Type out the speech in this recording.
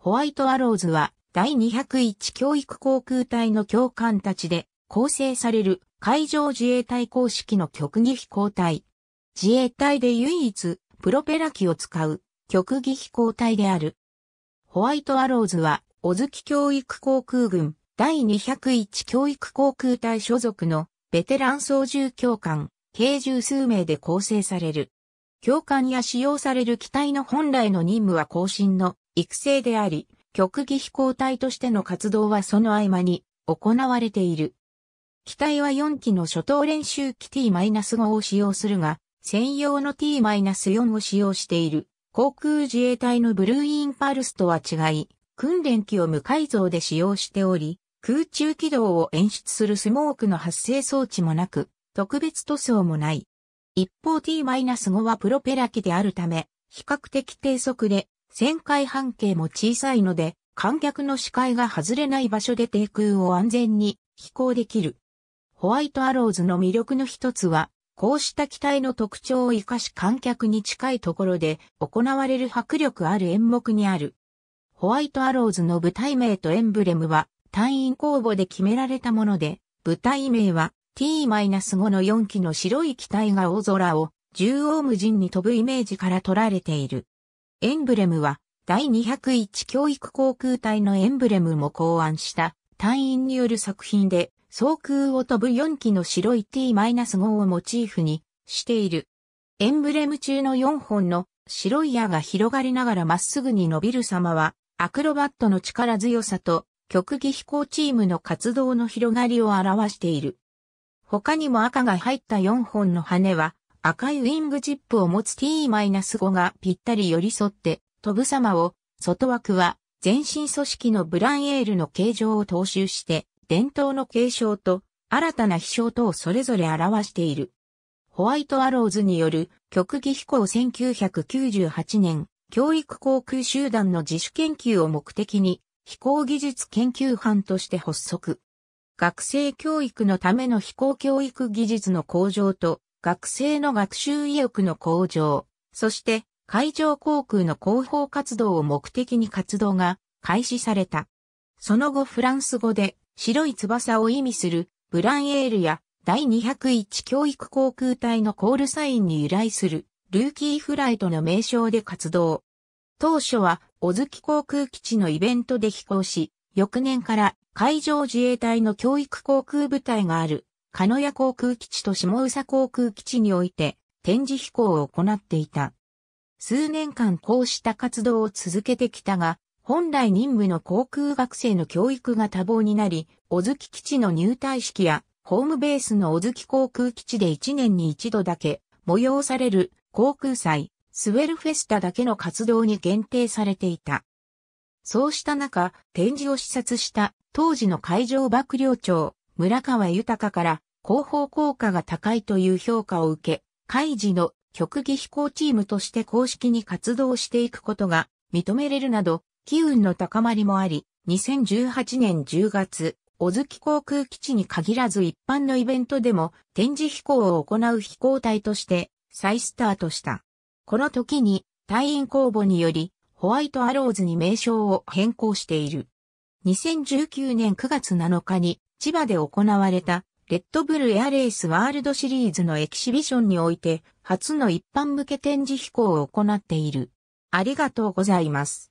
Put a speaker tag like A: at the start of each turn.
A: ホワイトアローズは第201教育航空隊の教官たちで構成される海上自衛隊公式の局技飛行隊。自衛隊で唯一プロペラ機を使う局技飛行隊である。ホワイトアローズは小月教育航空軍第201教育航空隊所属のベテラン操縦教官計十数名で構成される。教官や使用される機体の本来の任務は更新の育成であり、局技飛行隊としての活動はその合間に行われている。機体は4機の初等練習機 T-5 を使用するが、専用の T-4 を使用している。航空自衛隊のブルーインパルスとは違い、訓練機を無改造で使用しており、空中軌道を演出するスモークの発生装置もなく、特別塗装もない。一方 T-5 はプロペラ機であるため、比較的低速で旋回半径も小さいので、観客の視界が外れない場所で低空を安全に飛行できる。ホワイトアローズの魅力の一つは、こうした機体の特徴を活かし観客に近いところで行われる迫力ある演目にある。ホワイトアローズの舞台名とエンブレムは隊員公募で決められたもので、舞台名は T-5 の4機の白い機体が大空を縦横無尽に飛ぶイメージから取られている。エンブレムは第201教育航空隊のエンブレムも考案した隊員による作品で、総空を飛ぶ4機の白い T-5 をモチーフにしている。エンブレム中の4本の白い矢が広がりながらまっすぐに伸びる様は、アクロバットの力強さと極技飛行チームの活動の広がりを表している。他にも赤が入った4本の羽は赤いウィングチップを持つ T-5 がぴったり寄り添って飛ぶ様を、外枠は全身組織のブランエールの形状を踏襲して、伝統の継承と新たな飛翔とをそれぞれ表している。ホワイトアローズによる極技飛行1998年、教育航空集団の自主研究を目的に飛行技術研究班として発足。学生教育のための飛行教育技術の向上と学生の学習意欲の向上、そして海上航空の広報活動を目的に活動が開始された。その後フランス語で白い翼を意味するブランエールや第201教育航空隊のコールサインに由来するルーキーフライトの名称で活動。当初は小月航空基地のイベントで飛行し、翌年から海上自衛隊の教育航空部隊がある鹿屋航空基地と下宇佐航空基地において展示飛行を行っていた。数年間こうした活動を続けてきたが、本来任務の航空学生の教育が多忙になり、小月基地の入隊式や、ホームベースの小月航空基地で1年に一度だけ、催される航空祭、スウェルフェスタだけの活動に限定されていた。そうした中、展示を視察した当時の海上幕僚長、村川豊から広報効果が高いという評価を受け、海事の極技飛行チームとして公式に活動していくことが認めれるなど、機運の高まりもあり、2018年10月、小月航空基地に限らず一般のイベントでも展示飛行を行う飛行隊として再スタートした。この時に隊員公募によりホワイトアローズに名称を変更している。2019年9月7日に千葉で行われたレッドブルエアレースワールドシリーズのエキシビションにおいて初の一般向け展示飛行を行っている。ありがとうございます。